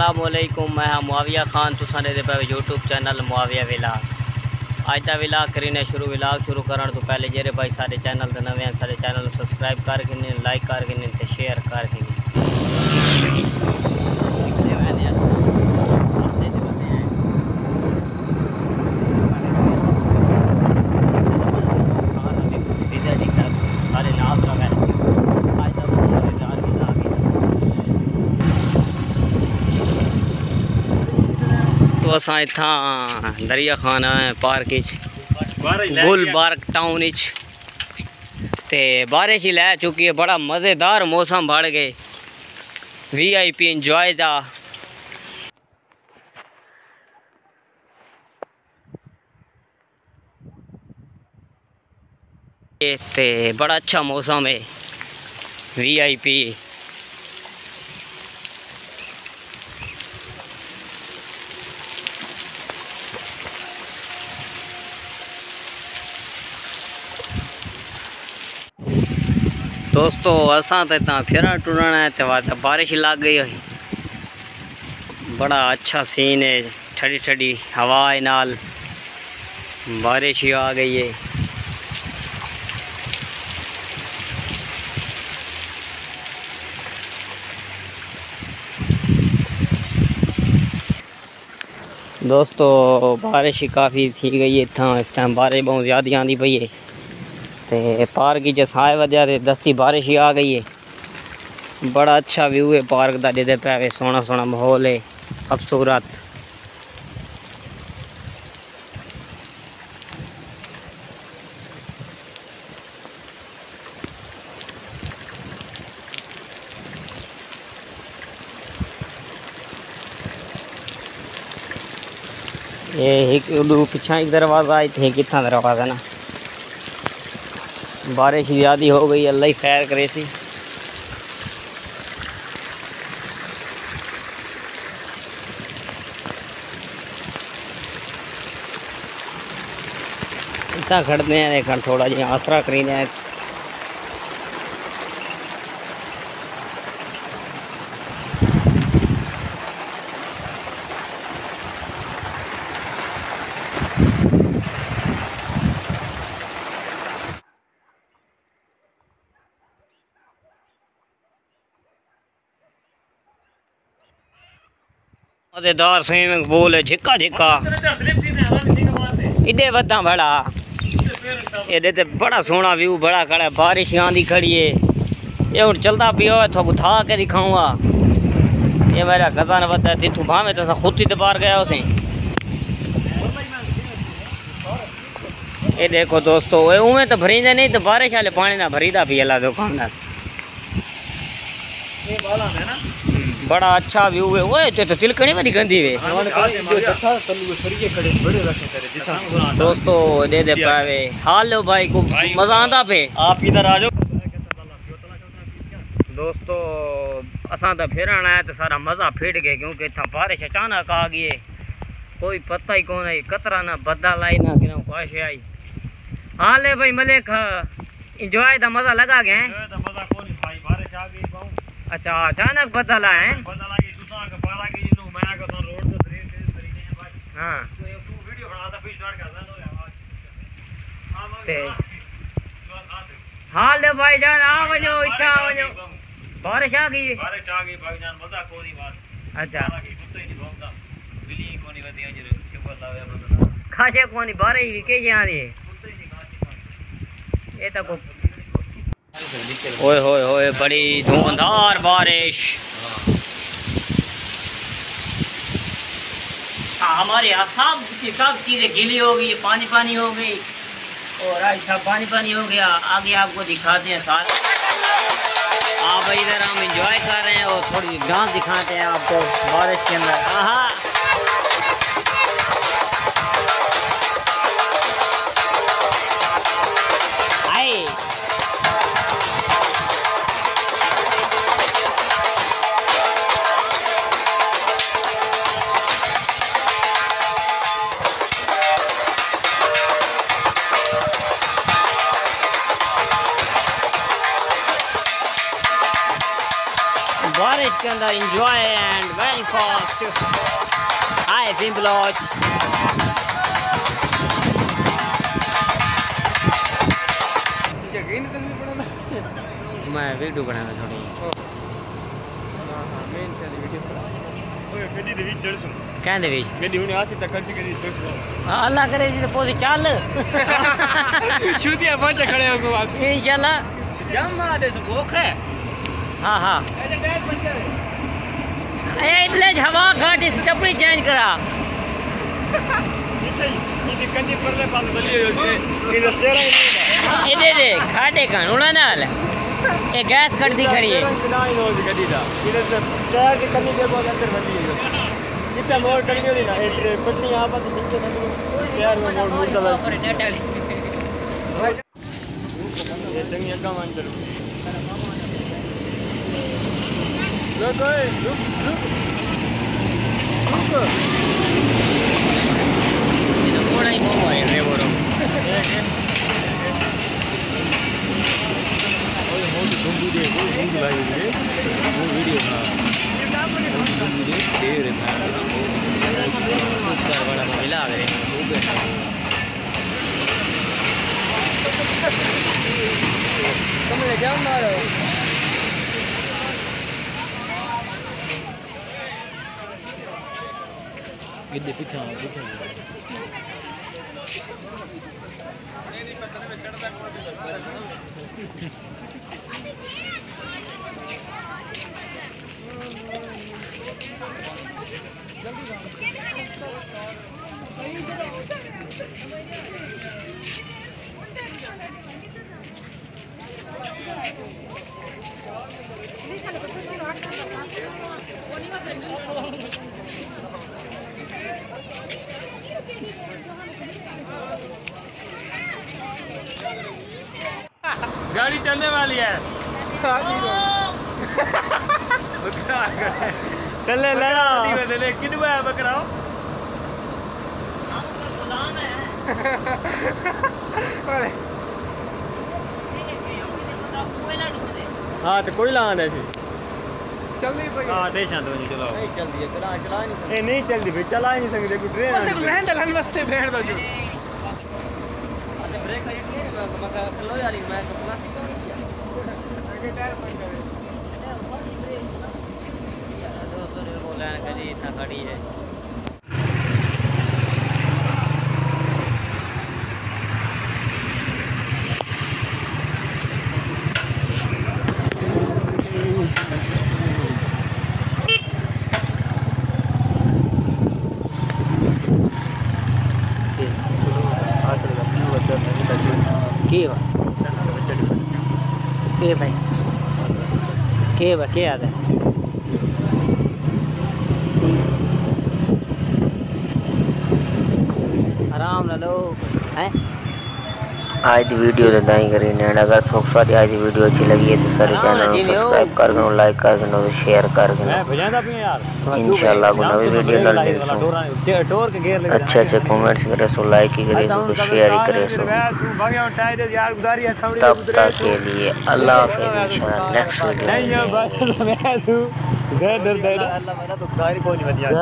असलकुम मैं हाँ मुआविया खान, तुसा दे पे यूट्यूब चैनल मुआविया विलाग। अज का विलाग करीने शुरू, विलाग शुरू करने तो पहले जेरे भाई सारे चैनल के नवे सारे चैनल सब्सक्राइब कर के लाइक कर के ते शेयर कर गिने सारे नाल रवे अज का मज़ेदार विलाग तो असां इत्थां दरिया खाना पार्क च गुलबर्ग टाउन ते बारिश ही लै चुकी है, बड़ा मज़ेदार मौसम बड़ गए। वी आई पी इंजॉय दा। ते बड़ा अच्छा मौसम है। वी आई पी दोस्तों असां त हितां फिरण टुरण है ते वात बारिश लग गई हुई बड़ा अच्छा सीन है ठंडी ठंडी हवा है नाल बारिश ही आ गई है दोस्तों बारिश काफ़ी थी गई है इतना इस टाइम बारिश बहुत ज़्यादा आंदी पई है ते पार्क च साए वजह ते दस्ती बारिश ही आ गई है। बड़ा अच्छा व्यू है पार्क का जिदे पे सोहना सोहना माहौल है, खूबसूरत। ये एक पिछा एक दरवाज़ा है थे कितना दरवाज़ा ना? बारिश ज़्यादा हो गई, अल्लाह ही खैर करे सी। इतना खड़ते हैं खड़ थोड़ा जी आसरा करी मज़ेदार स्विमिंग पूल झिक्का झिक्का इडे वदा बड़ा एडे ते बड़ा सोहना व्यू बड़ा खड़ा बारिश आंदी खड़ी है ये हूँ चलता पियो है थोक था के दिखाऊँगा ये मेरा कज़न वदा है तू भावे तो खुद ही दबार गया उसे ये देखो दोस्तों उमें तो भरींदे नहीं तो बारिश वाले पानी ना भरीदा पी अला दुकानदार बड़ा अच्छा व्यू है। ओए ते तो तिलकणी वाली गंदी वे। दोस्तों दे दे पावे। हाल भाई को मज़ा आंदा पे। आप इधर आ जाओ। दोस्तों असां तो फिरण आया तो सारा मज़ा फिट गए क्योंकि इतना बारिश अचानक आ गई है। कोई पता ही कौन है कतरा ना बदल आई ना कि कुछ आई। हाँ ले भाई मलिक इंजॉय दा मज़ा लगा गए हैं तो मज़ा कोनी भाई बारिश आ गई पाऊँ अच्छा अचानक बदल आए हैं? तुसा के की जिन्नु मैं को रोड तो है भाई। हाँ। तो ये तू वीडियो बना था फिर स्टार्ट कर दो हाँ हाँ ले भाई जान आ वजो आ वजो बारिश आ गई बारिश आ गई भाईजान मज़ा कोनी बात अच्छा। बिल्ली कोनी वदी अजर के लावे बंदा खासे कोनी बारिश भी के जा रही है कुत्ते नहीं खाती ये तो को ओए होए होए बड़ी धुआंधार बारिश। हाँ, हमारे यहाँ सब की सब चीज़ें गीली हो गई पानी पानी हो गई। और आज सब पानी पानी हो गया। आगे आपको दिखाते हैं सारा। आप इधर हम इंजॉय कर रहे हैं और थोड़ी डांस दिखाते हैं आपको बारिश के अंदर। हाँ। बारिश के अंदर इंजॉय एंड वेरी फास्ट हाय पिंपलॉज यकीन तो नहीं पड़ा ना मैं वीडियो बनाना थोड़ी हाँ हाँ मेन से वीडियो ओए ਗੱਡੀ ਦੇ ਵਿੱਚ ਚੜ ਸੁਣ कहते बीच ਗੱਡੀ ਹੁਣੇ ਆਸੀ ਤੱਕ ਕਰਸੀ ਗੱਡੀ ਚੜ ਸੁਣ अल्लाह करे जी तो पोसी चल ਛੂਤੀਆਂ ਬਾਂਝ ਖੜੇ ਹੋ ਕੋ ਆਪ इंशाल्लाह ਜੰਮਾ ਦੇ ਤੂੰ ਭੁੱਖ ਹੈ હા હા એ એટલે જ હવા ઘાટી ચપડી ચેન્જ કરા ಇದೆ ಇದೆ ಖಾಟೆ ಕಾಣ ಉಳನ ಅಲ್ಲ ಏ ಗ್ಯಾಸ್ ಕಡ್ದಿ ಖರಿ ಇತ್ತ ಮೋರ್ ಕಡಿಯೋದಿ ನಾ ಎಂಟ್ರಿ ಪಟ್ಟಿ ಆಪತ್ ನಿಂಚೆ ನಮಗೆ ಯಾರ್ ಮೋರ್ ಮುರ್ತದ ನೆಟಾಲಿ ಚಂಗಿ ಅಕ್ಕ ಮಾಡ್ತಾರೆ Được ơi, rút, rút Rút rồi Thì nó cố đây bố mày rêu rồi Ôi, mỗi người không đi đều, mỗi người không lại như thế Mỗi người đều mà Mỗi người không đi đều, đều rồi mà Rút rồi, gọi là một cái là đấy Rút rồi Không bây giờ cháu không nói được रे तुम ले जाओ मारो गिद्दे पीछे पीछे गाड़ी चलने वाली है। चले हाँ तो कोई लान है चलनी हाँ नहीं चलाओ। नहीं चला चला नहीं नहीं फिर चला ही नहीं सकते कोई ट्रेन वास्ते बैठ दो जी। खलो यार मैं प्लास्टिक का नहीं किया दोस्तों बोला है इतना खड़ी है के बा के भाई। के बा के याद है? आराम ला लो। हैं? आज वीडियो तो दाई करी एंड अगर थोक सारी आज वीडियो अच्छी लगी है तो सारे चैनल को सब्सक्राइब कर दो लाइक कर दो शेयर कर दो इंशाल्लाह को नवी वीडियो डाल दे अच्छे अच्छे कमेंट्स करे सो लाइक ही करे सो शेयर ही करे सो तब तक के लिए अल्लाह हाफिज़ इंशाल्लाह नेक्स्ट वीडियो